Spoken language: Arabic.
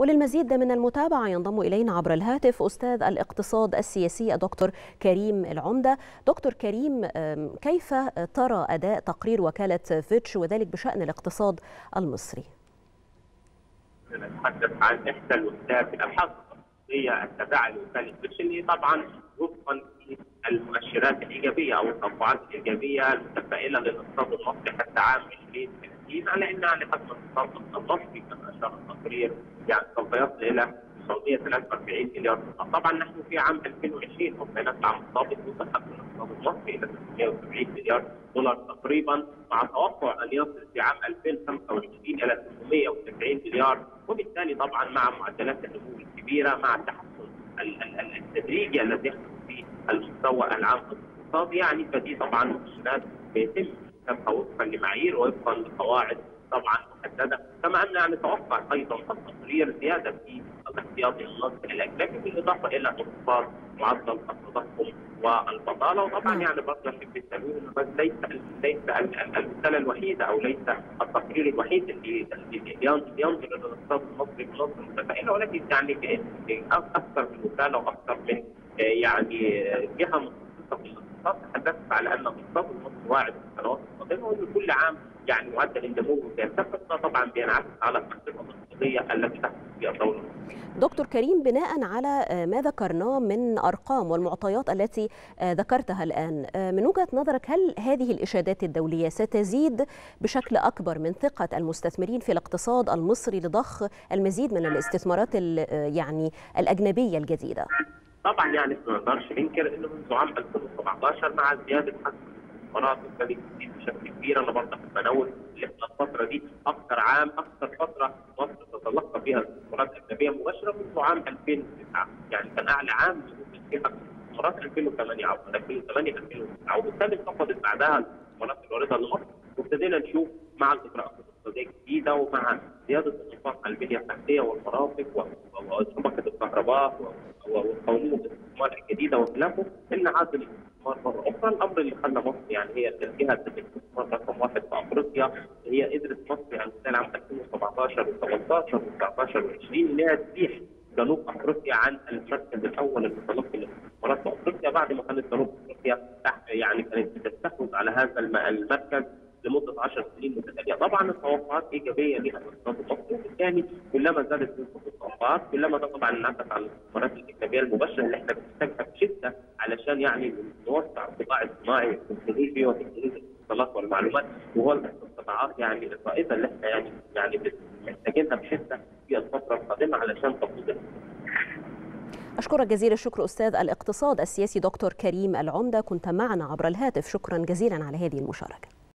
وللمزيد من المتابعة ينضم إلينا عبر الهاتف أستاذ الاقتصاد السياسي الدكتور كريم العمدة. دكتور كريم كيف ترى أداء تقرير وكالة فيتش وذلك بشأن الاقتصاد المصري؟ نتحدث عن إحدى الوحدات الأبحاث الاقتصادية التابعة لوكالة فيتش اللي طبعا وفقا المؤشرات الإيجابية أو التوقعات الإيجابية المتفائلة للاقتصاد المصري حتى عام 2030 على أنها لحد الاقتصاد المصري كما أشار التقرير يعني سوف يصل إلى 943 مليار دولار، طبعا نحن في عام 2020 وفينا العام السابق وصل الاقتصاد المصري إلى 670 مليار دولار تقريبا مع توقع ان يصل في عام 2025 إلى 870 مليار. وبالتالي طبعا مع معدلات النمو الكبيرة مع التحسن التدريجي الذي يحدث في المستوى العام الاقتصادي يعني فدي طبعا مؤشرات بيتم حسابها وفقا لمعايير ووفقا لقواعد طبعا محددة. كما أن نتوقع أيضا التقرير زيادة في الاحتياطي النقدي الاجنبي بالإضافة إلى انخفاض معدل التضخم والبطالة. وطبعا يعني برضه في التنويه ليس ليس المساله الوحيده أو ليس التقرير الوحيد اللي ينظر إلى الاقتصاد المصري بنظرة متفائلة ولكن يعني أكثر من وكاله وأكثر من يعني جهة متخصصه في تحدثت على ان الاقتصاد المصري واعد في السنوات القادمه وان كل عام يعني معدل النمو سيرتفع طبعا بينعكس على التحقيقات الاقتصاديه التي تحدث في الدولة. دكتور كريم بناء على ما ذكرناه من أرقام والمعطيات التي ذكرتها الآن من وجهة نظرك هل هذه الإشادات الدولية ستزيد بشكل أكبر من ثقة المستثمرين في الاقتصاد المصري لضخ المزيد من الاستثمارات يعني الأجنبية الجديدة؟ طبعا يعني ما نقدرش ننكر إنه منذ عام 2017 مع زيادة حجم الاستثمارات ابتدت تزيد بشكل كبير. أنا برضه بنوه اللي إحنا الفترة دي أكثر عام أكثر فترة مصر تتلقى فيها استثمارات اجنبيه مباشرة منذ عام 2009 يعني كان أعلى عام فيها استثمارات 2008 أو 2008 2009 وبالتالي انخفضت بعدها الاستثمارات الوارده لمصر وابتدينا نشوف مع الإجراءات الاقتصادية الجديدة ومع زيادة الانفاق على البنيه التحتية والمرافق وشبكة الكهرباء وقوانين الاستثمار الجديدة وخلافه إن عاد الاستثمار مره أخرى، الأمر اللي خلى مصر يعني هي الجهه الاستثمار رقم واحد في أفريقيا هي قدرت مصر يعني خلال عام 2017 و18 و19 و20 ان هي تزيح جنوب أفريقيا عن المركز الأول المتلقي للاستثمارات في أفريقيا. بعد ما كانت جنوب أفريقيا يعني كانت بتستحوذ على هذا المركز لمدة 10 سنين متتالية، طبعا التوقعات إيجابية للاقتصاد المصري وبالتالي كلما زادت نسبه التوقعات كلما طبعا انعكس على الاستثمارات الاجنبيه المباشره اللي إحنا بنحتاجها بشده علشان يعني نوسع القطاع الصناعي والتكنولوجي وتكنولوجيا الاتصالات والمعلومات وهو القطاعات يعني الرائدة اللي إحنا يعني يعني محتاجينها بشده في الفترة القادمة علشان تقود أشكرك جزيل الشكر أستاذ الاقتصاد السياسي دكتور كريم العمدة كنت معنا عبر الهاتف. شكرا جزيلا على هذه المشاركة.